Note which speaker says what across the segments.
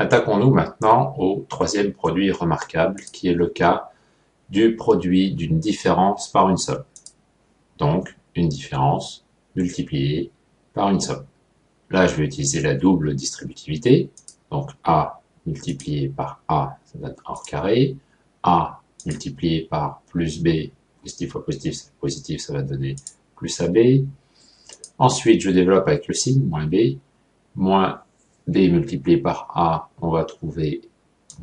Speaker 1: Attaquons-nous maintenant au troisième produit remarquable, qui est le cas du produit d'une différence par une somme. Donc, une différence multipliée par une somme. Là, je vais utiliser la double distributivité. Donc, A multiplié par A, ça donne A au carré. A multiplié par plus B, positif fois positif, positif, ça va donner plus AB. Ensuite, je développe avec le signe, moins B, moins B multiplié par A, on va trouver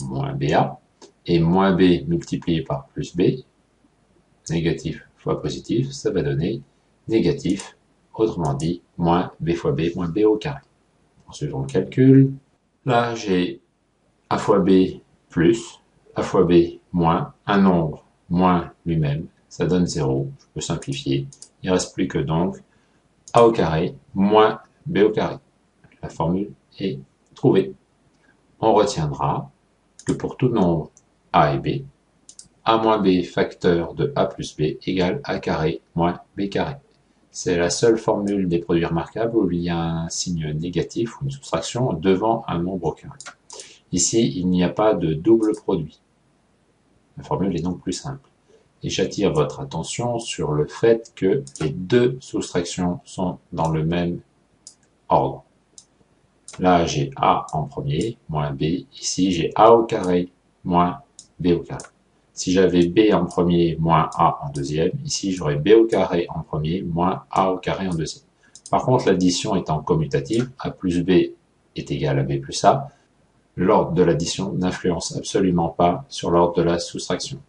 Speaker 1: moins BA, et moins B multiplié par plus B, négatif fois positif, ça va donner négatif, autrement dit, moins B fois B, moins B au carré. Ensuite, on calcul. Là, j'ai A fois B plus, A fois B moins, un nombre moins lui-même, ça donne 0, je peux simplifier. Il ne reste plus que donc a au carré moins b au carré. La formule est trouvée. On retiendra que pour tout nombre a et b, a moins b facteur de a plus b égale a carré moins b carré. C'est la seule formule des produits remarquables où il y a un signe négatif ou une soustraction devant un nombre carré. Ici, il n'y a pas de double produit. La formule est donc plus simple et j'attire votre attention sur le fait que les deux soustractions sont dans le même ordre. Là, j'ai A en premier, moins B. Ici, j'ai A au carré, moins B au carré. Si j'avais B en premier, moins A en deuxième, ici, j'aurais B au carré en premier, moins A au carré en deuxième. Par contre, l'addition étant commutative, A plus B est égal à B plus A, l'ordre de l'addition n'influence absolument pas sur l'ordre de la soustraction.